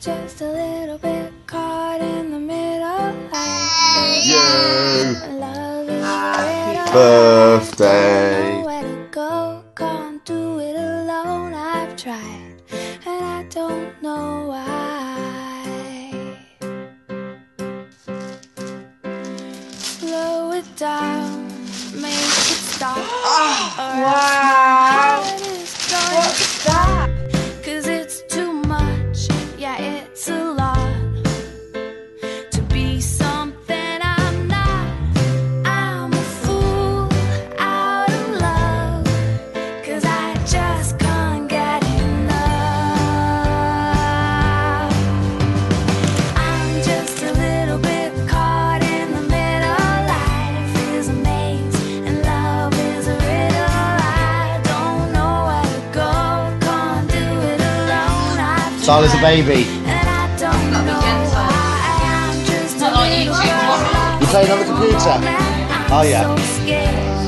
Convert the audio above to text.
just a little bit caught in the middle. Like You love is a birthday. Nowhere to go, can't do it alone. I've tried, and I don't know why. Slow it down, make it stop. or else YouTube, girl what? You playing on the computer? Oh, yeah.